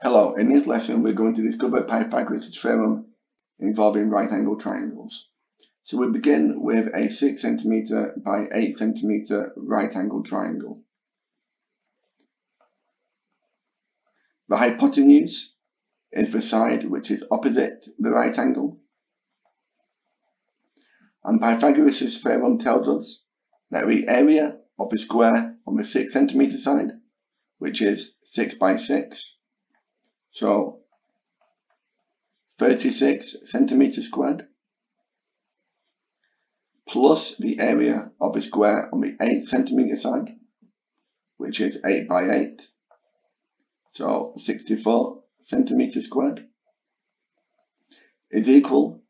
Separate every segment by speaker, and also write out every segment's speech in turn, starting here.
Speaker 1: Hello, in this lesson we're going to discover Pythagoras' theorem involving right angle triangles. So we begin with a 6 cm by 8 cm right angle triangle. The hypotenuse is the side which is opposite the right angle. And Pythagoras' theorem tells us that the area of the square on the 6 cm side, which is 6 by 6, so 36 centimeters squared plus the area of a square on the 8 centimeter side, which is 8 by 8, so 64 centimeters squared, is equal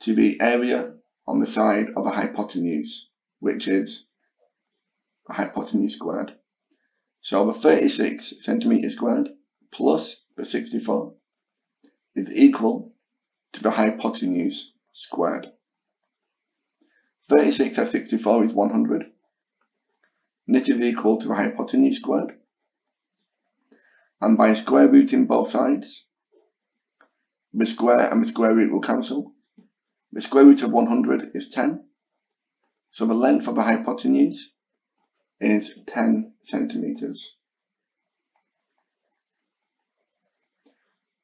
Speaker 1: to the area on the side of a hypotenuse, which is hypotenuse squared. So the 36 centimeters squared plus the 64 is equal to the hypotenuse squared. 36 times 64 is 100. And this is equal to the hypotenuse squared. And by square rooting both sides, the square and the square root will cancel. The square root of 100 is 10. So the length of the hypotenuse is 10 centimeters.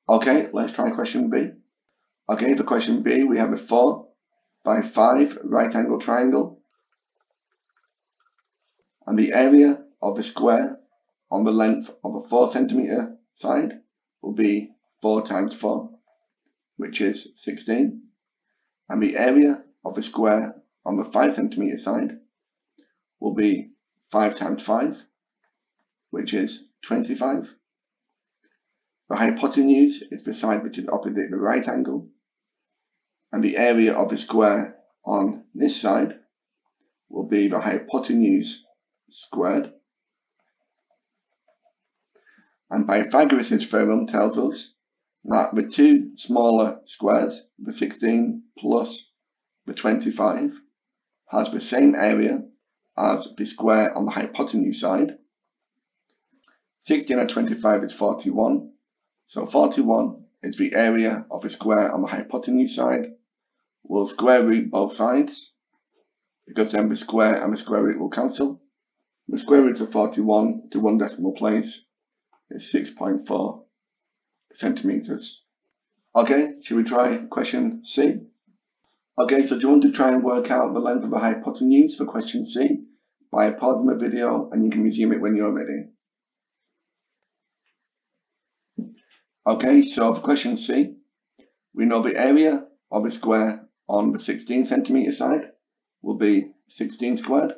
Speaker 1: Okay, let's try question B. Okay, for question B, we have a 4 by 5 right angle triangle. And the area of the square on the length of a 4 centimeter side will be 4 times 4, which is 16. And the area of the square on the 5 centimeter side will be 5 times 5, which is 25. The hypotenuse is the side which is opposite the right angle. And the area of the square on this side will be the hypotenuse squared. And Pythagoras' theorem tells us that the two smaller squares, the 16 plus the 25, has the same area as the square on the hypotenuse side. 16 and 25 is 41, so 41 is the area of a square on the hypotenuse side. We'll square root both sides because then the square and the square root will cancel. The square root of 41 to one decimal place is 6.4 centimeters. Okay, should we try question C? Okay, so do you want to try and work out the length of the hypotenuse for question C? By pausing the video and you can resume it when you're ready. Okay, so for question C, we know the area of a square on the 16 centimeter side will be 16 squared.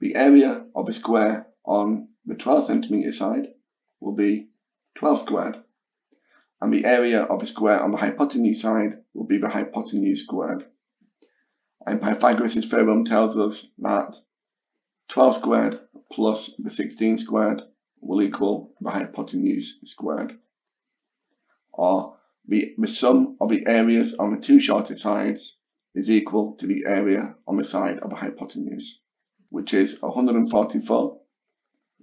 Speaker 1: The area of a square on the 12 centimeter side will be 12 squared. And the area of a square on the hypotenuse side will be the hypotenuse squared. And Pythagoras' theorem tells us that 12 squared plus the 16 squared will equal the hypotenuse squared or the, the sum of the areas on the two shorter sides is equal to the area on the side of the hypotenuse, which is 144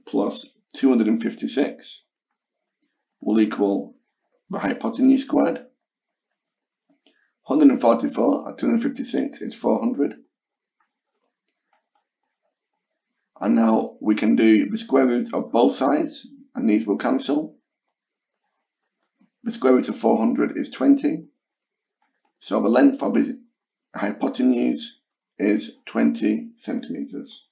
Speaker 1: plus 256 will equal the hypotenuse squared. 144 at 256 is 400. And now we can do the square root of both sides, and these will cancel. The square root of 400 is 20. So the length of the hypotenuse is 20 centimeters.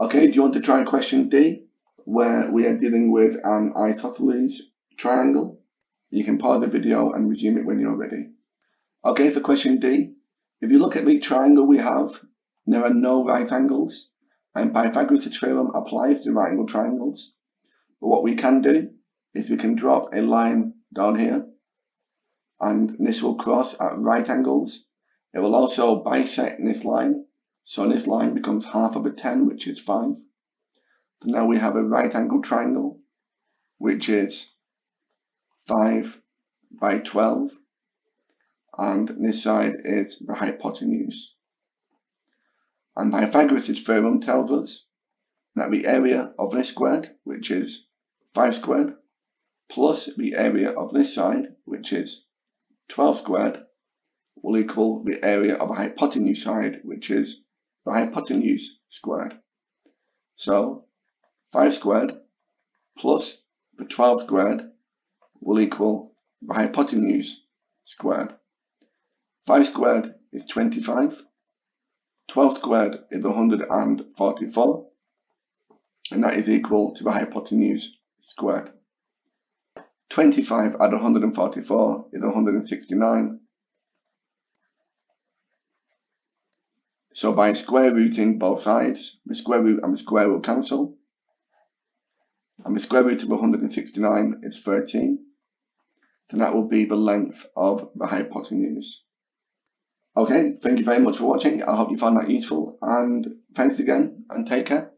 Speaker 1: Okay, do you want to try question D, where we are dealing with an isosceles triangle? You can pause the video and resume it when you're ready. Okay, for question D, if you look at the triangle we have, there are no right angles, and Pythagoras' theorem applies to right angle triangles. But what we can do is we can drop a line down here and this will cross at right angles. It will also bisect this line. So this line becomes half of a 10, which is 5. So now we have a right angle triangle, which is 5 by 12. And this side is the hypotenuse. And Pythagoras' theorem tells us that the area of this squared, which is 5 squared, plus the area of this side, which is 12 squared, will equal the area of a hypotenuse side, which is the hypotenuse squared. So 5 squared plus the 12 squared will equal the hypotenuse squared. 5 squared is 25. 12 squared is 144. And that is equal to the hypotenuse squared. 25 add 144 is 169. So by square rooting both sides, the square root and the square will cancel. And the square root of 169 is 13. So that will be the length of the hypotenuse. Okay, thank you very much for watching. I hope you found that useful and thanks again and take care.